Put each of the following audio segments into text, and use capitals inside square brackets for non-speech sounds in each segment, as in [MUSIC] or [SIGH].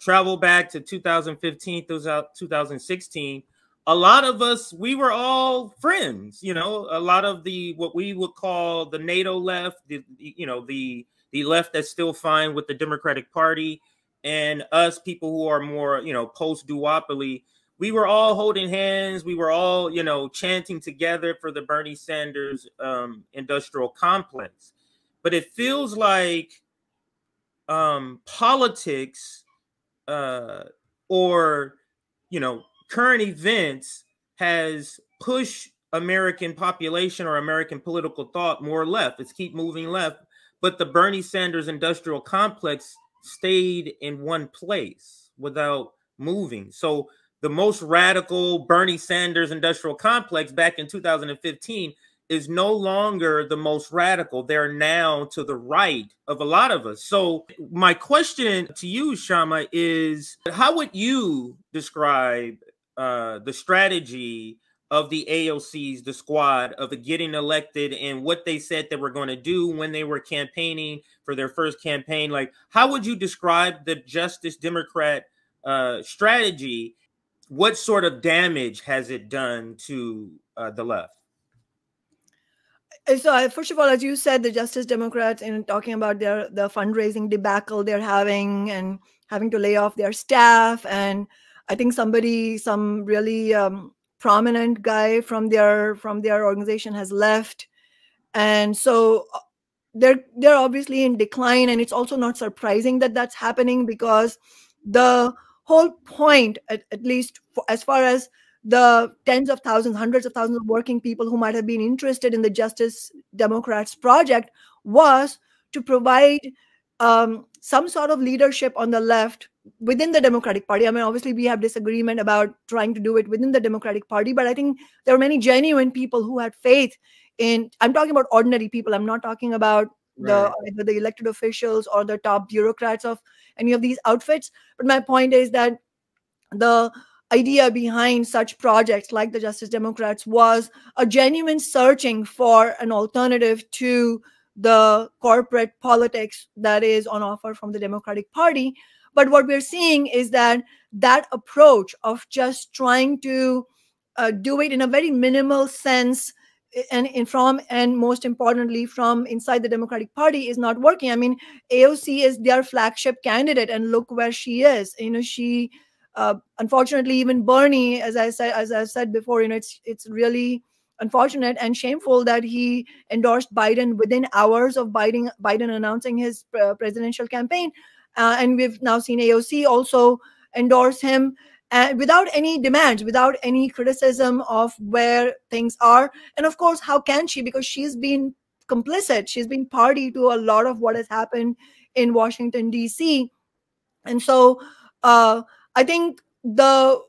travel back to 2015 2016 a lot of us we were all friends you know a lot of the what we would call the nato left the you know the the left that's still fine with the democratic party and us people who are more you know post duopoly we were all holding hands we were all you know chanting together for the bernie sanders um, industrial complex. But it feels like um, politics uh, or you know current events has pushed American population or American political thought more left. It's keep moving left, but the Bernie Sanders industrial complex stayed in one place without moving. So the most radical Bernie Sanders industrial complex back in 2015 is no longer the most radical. They're now to the right of a lot of us. So, my question to you, Kshama, is how would you describe uh, the strategy of the AOCs, the squad, of the getting elected and what they said they were going to do when they were campaigning for their first campaign? Like, how would you describe the Justice Democrat uh, strategy? What sort of damage has it done to uh, the left? So uh, first of all as you said the justice democrats in talking about their the fundraising debacle they're having and having to lay off their staff and i think somebody some really um, prominent guy from their from their organization has left. And so uh, they're they're obviously in decline and it's also not surprising that that's happening because the whole point at, at least for, as far as the tens of thousands, hundreds of thousands of working people who might have been interested in the Justice Democrats project was to provide um, some sort of leadership on the left within the Democratic Party. I mean, obviously, we have disagreement about trying to do it within the Democratic Party, but I think there were many genuine people who had faith in. I'm talking about ordinary people. I'm not talking about right. the the elected officials or the top bureaucrats of any of these outfits. But my point is that the idea behind such projects like the Justice Democrats was a genuine searching for an alternative to the corporate politics that is on offer from the Democratic Party. But what we're seeing is that that approach of just trying to uh, do it in a very minimal sense and, and from and most importantly from inside the democratic party is not working i mean aoc is their flagship candidate and look where she is you know she uh, unfortunately, even Bernie, as I said, as I said before, you know, it's it's really unfortunate and shameful that he endorsed Biden within hours of Biden Biden announcing his uh, presidential campaign, uh, and we've now seen AOC also endorse him. Uh, without any demands, without any criticism of where things are. And of course, how can she? Because she's been complicit. She's been party to a lot of what has happened in Washington, D.C. And so, uh, I think the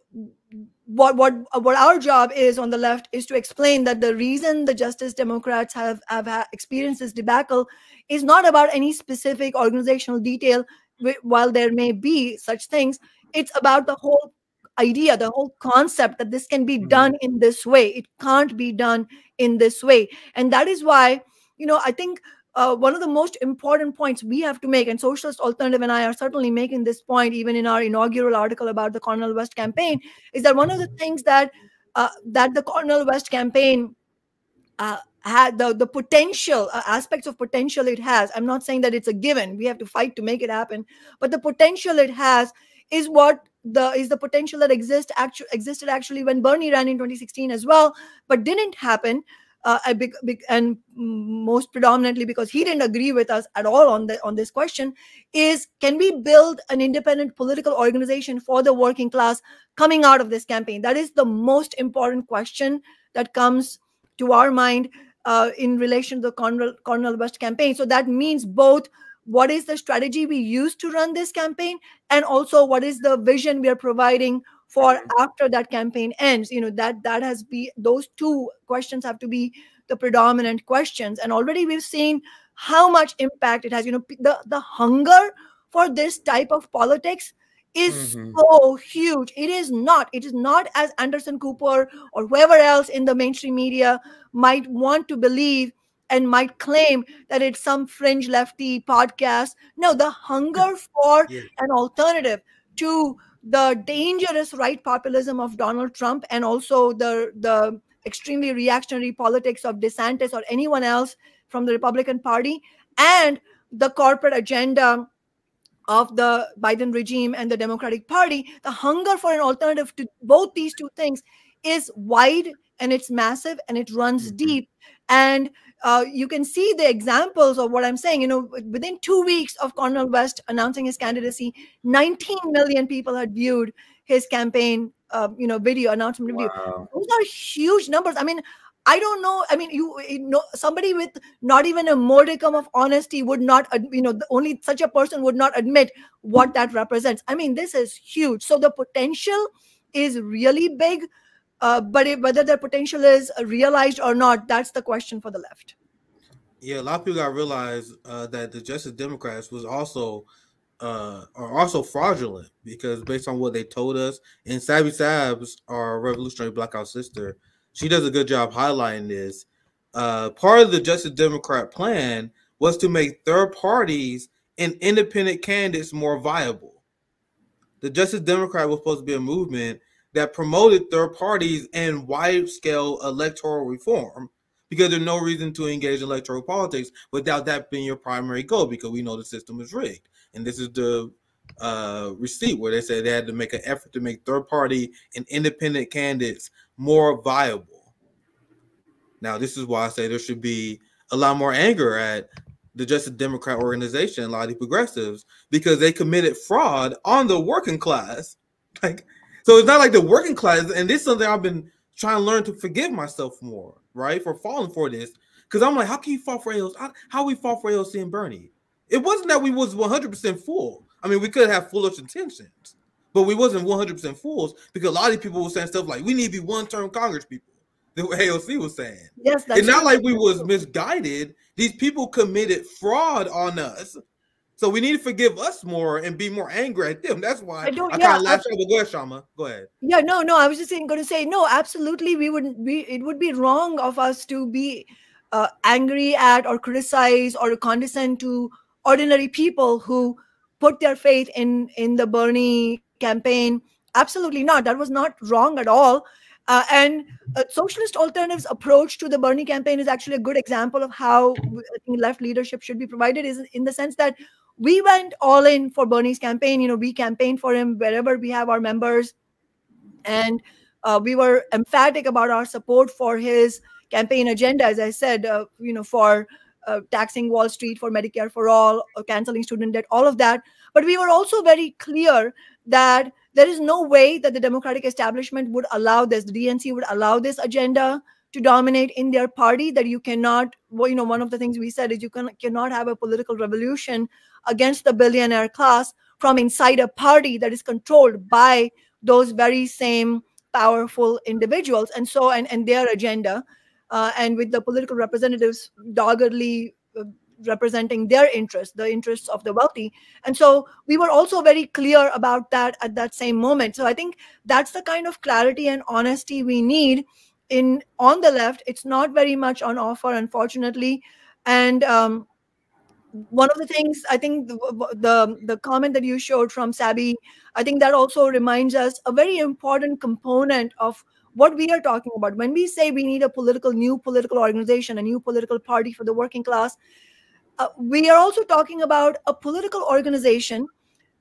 what what what our job is on the left is to explain that the reason the Justice Democrats have have experienced this debacle is not about any specific organizational detail. While there may be such things, it's about the whole idea, the whole concept that this can be mm-hmm. done in this way. It can't be done in this way, and that is why you know I think uh, one of the most important points we have to make, and Socialist Alternative and I are certainly making this point even in our inaugural article about the Cornel West campaign, is that one of the things that uh, that the Cornel West campaign uh, had the the potential uh, aspects of potential it has. I'm not saying that it's a given; we have to fight to make it happen, but the potential it has is what the is the potential that exists actually existed actually when Bernie ran in 2016 as well, but didn't happen uh, and most predominantly because he didn't agree with us at all on the on this question is can we build an independent political organization for the working class coming out of this campaign? That is the most important question that comes to our mind uh, in relation to the Cornel, West campaign. So that means both what is the strategy we use to run this campaign and also what is the vision we are providing for after that campaign ends you know that that has be those two questions have to be the predominant questions. And already we've seen how much impact it has. You know the the hunger for this type of politics is mm-hmm. so huge. It is not it is not as anderson cooper or whoever else in the mainstream media might want to believe and might claim that it's some fringe lefty podcast. No the hunger [LAUGHS] for yeah. an alternative to the dangerous right populism of Donald Trump and also the the extremely reactionary politics of DeSantis or anyone else from the Republican Party and the corporate agenda of the Biden regime and the Democratic Party, the hunger for an alternative to both these two things is wide and it's massive and it runs mm-hmm. deep. And uh, you can see the examples of what I'm saying. You know, within two weeks of Cornel West announcing his candidacy, 19 million people had viewed his campaign, uh, you know, video announcement wow. video. Those are huge numbers. I mean, I don't know. I mean, you, you know, somebody with not even a modicum of honesty would not, you know, only such a person would not admit what that represents. I mean, this is huge. So the potential is really big, uh, but if, whether their potential is realized or not, that's the question for the left. Yeah, a lot of people got to realize uh, that the Justice Democrats was also uh, are also fraudulent because based on what they told us, and Sabby Sabs, our revolutionary blackout sister she does a good job highlighting this. Uh, part of the Justice Democrat plan was to make third parties and independent candidates more viable. The Justice Democrat was supposed to be a movement that promoted third parties and wide scale electoral reform because there's no reason to engage in electoral politics without that being your primary goal because we know the system is rigged. And this is the uh, receipt where they said they had to make an effort to make third party and independent candidates more viable. Now, this is why I say there should be a lot more anger at the Justice Democrat organization, a lot of the progressives, because they committed fraud on the working class. Like, so it's not like the working class, and this is something I've been trying to learn to forgive myself more, right, for falling for this. Because I'm like, how can you fall for AOC? How, how we fall for AOC and Bernie? It wasn't that we was 100% full. I mean, we could have foolish intentions, but we wasn't 100% fools because a lot of people were saying stuff like, we need to be one-term Congress people. [LAUGHS] The AOC was saying. Yes, that's it's not like we was misguided. These people committed fraud on us. So we need to forgive us more and be more angry at them. That's why I, don't, I yeah, kind of laughed. Go ahead, Kshama. Go ahead. Yeah, no, no. I was just going to say no. Absolutely, we wouldn't be. It would be wrong of us to be uh, angry at or criticize or condescend to ordinary people who put their faith in in the Bernie campaign. Absolutely not. That was not wrong at all. Uh, and a socialist alternatives approach to the Bernie campaign is actually a good example of how left leadership should be provided. Is in the sense that we went all in for Bernie's campaign. You know, we campaigned for him wherever we have our members, and uh, we were emphatic about our support for his campaign agenda. As I said, uh, you know, for uh, taxing Wall Street for Medicare for all, uh, canceling student debt, all of that. But we were also very clear that there is no way that the Democratic establishment would allow this, the DNC would allow this agenda to dominate in their party. That you cannot, well, you know, one of the things we said is you can, cannot have a political revolution against the billionaire class from inside a party that is controlled by those very same powerful individuals and so and, and their agenda uh, and with the political representatives doggedly uh, representing their interests, the interests of the wealthy. And so we were also very clear about that at that same moment. So I think that's the kind of clarity and honesty we need in on the left. It's not very much on offer, unfortunately. And um, one of the things I think the, the, the comment that you showed from Sabby, I think that also reminds us a very important component of what we are talking about when we say we need a political new political organization a new political party for the working class uh, we are also talking about a political organization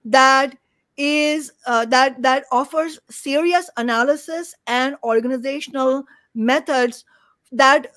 that is uh, that that offers serious analysis and organizational methods that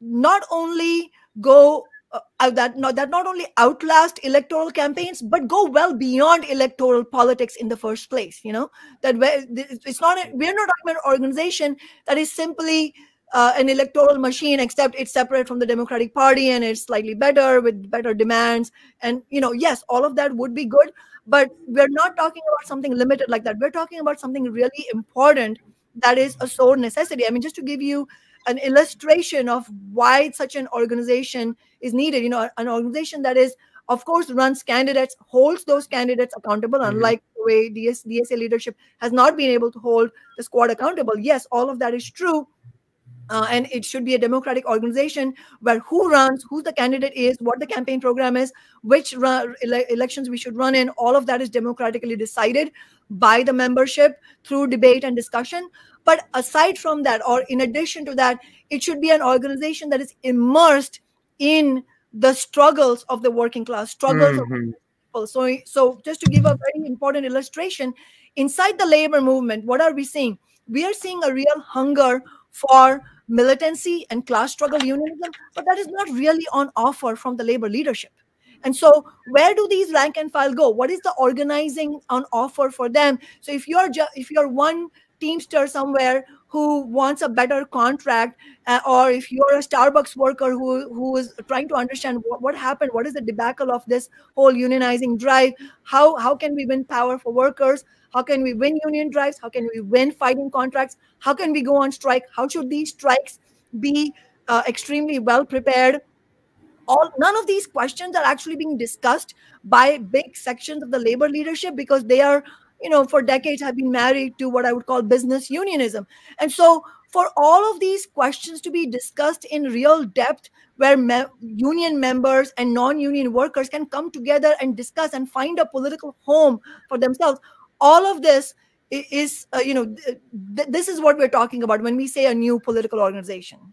not only go uh, that not that not only outlast electoral campaigns but go well beyond electoral politics in the first place you know? That it's not a, we're not talking about an organization that is simply uh, an electoral machine except it's separate from the democratic party and it's slightly better with better demands and you know yes all of that would be good but we're not talking about something limited like that we're talking about something really important that is a sore necessity i mean just to give you an illustration of why such an organization is needed. You know, an organization that is, of course, runs candidates, holds those candidates accountable, mm-hmm. unlike the way DSA leadership has not been able to hold the squad accountable. Yes, all of that is true. Uh, and it should be a democratic organization where who runs, who the candidate is, what the campaign program is, which ele elections we should run in. All of that is democratically decided by the membership through debate and discussion. But aside from that, or in addition to that, it should be an organization that is immersed in the struggles of the working class, struggles mm -hmm. of mm-hmm. people. So, so just to give a very important illustration, inside the labor movement, what are we seeing? We are seeing a real hunger for militancy and class struggle unionism, but that is not really on offer from the labor leadership. And so, where do these rank and file go? What is the organizing on offer for them? So, if you're if you're one teamster somewhere who wants a better contract, uh, or if you're a Starbucks worker who who is trying to understand what, what happened, what is the debacle of this whole unionizing drive? How how can we win power for workers? How can we win union drives? How can we win fighting contracts? How can we go on strike? How should these strikes be uh, extremely well prepared? All none of these questions are actually being discussed by big sections of the labor leadership because they are, you know, for decades have been married to what I would call business unionism. And so for all of these questions to be discussed in real depth where me union members and non-union workers can come together and discuss and find a political home for themselves all of this is uh, you know th this is what we're talking about when we say a new political organization